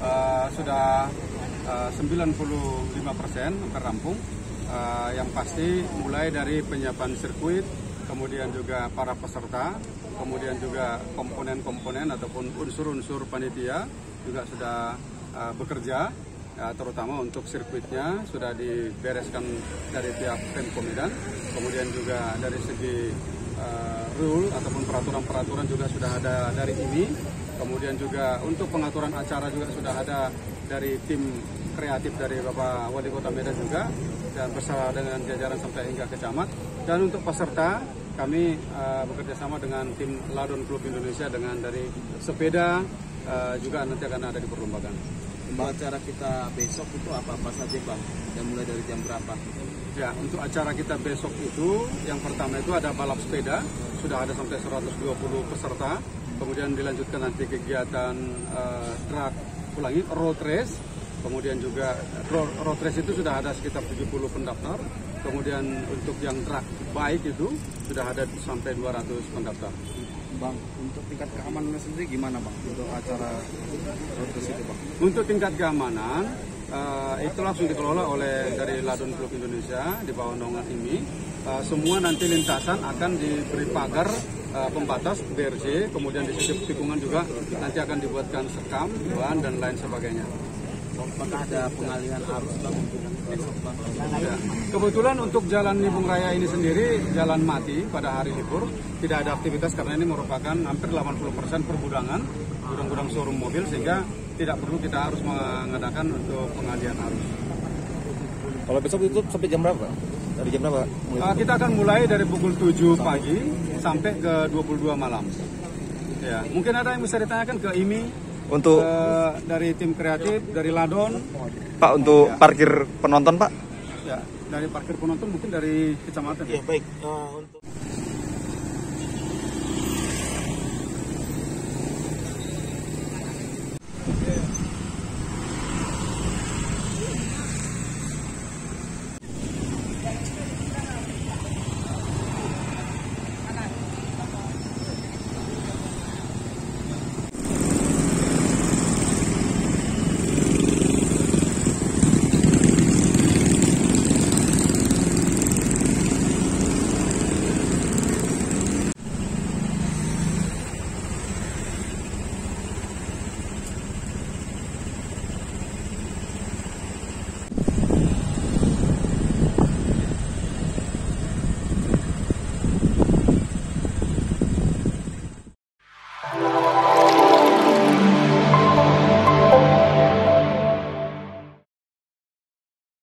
Eh, sudah eh, 95 persen rampung. Eh, yang pasti mulai dari penyiapan sirkuit, kemudian juga para peserta, kemudian juga komponen-komponen ataupun unsur-unsur panitia juga sudah eh, bekerja, ya, terutama untuk sirkuitnya sudah dibereskan dari pihak Pemko Medan, kemudian juga dari segi eh, rule ataupun peraturan-peraturan juga sudah ada dari ini. Kemudian juga untuk pengaturan acara juga sudah ada dari tim kreatif dari Bapak Wali Kota Medan juga dan bersama dengan jajaran sampai hingga ke camat. Dan untuk peserta kami uh, bekerja sama dengan tim Ladon Klub Indonesia dengan dari sepeda uh, juga nanti akan ada di perlombakan. Mbak acara kita besok itu apa-apa saja Bang? Dan mulai dari jam berapa? Ya, untuk acara kita besok itu yang pertama itu ada balap sepeda, sudah ada sampai 120 peserta. Kemudian dilanjutkan nanti kegiatan uh, drag ulangi road race. Kemudian juga road, race itu sudah ada sekitar 70 pendaftar. Kemudian untuk yang drag bike itu sudah ada sampai 200 pendaftar. Bang, untuk tingkat keamanannya sendiri gimana Bang? Untuk acara road race itu Bang? Untuk tingkat keamanan, uh, itu langsung dikelola oleh dari Ladon Klub Indonesia di bawah naungan ini. Uh, semua nanti lintasan akan diberi pagar uh, pembatas BRC, kemudian di sisi tikungan juga nanti akan dibuatkan sekam, ban dan lain sebagainya. Apakah ada pengalihan arus Bang untuk besok Bang? Ya. Kebetulan untuk jalan Nibung Raya ini sendiri jalan mati pada hari libur, tidak ada aktivitas karena ini merupakan hampir 80% pergudangan, gudang-gudang showroom mobil sehingga tidak perlu kita harus mengadakan untuk pengalian arus. Kalau besok itu sampai jam berapa? Dari jam berapa? Mulai Uh, kita akan mulai dari pukul 7 pagi sampai ke 22 malam. Ya, mungkin ada yang bisa ditanyakan ke IMI, Untuk ke, dari tim kreatif, dari Ladon, Pak untuk parkir penonton Pak? ya, dari parkir penonton mungkin dari kecamatan. Ya baik, Eh, untuk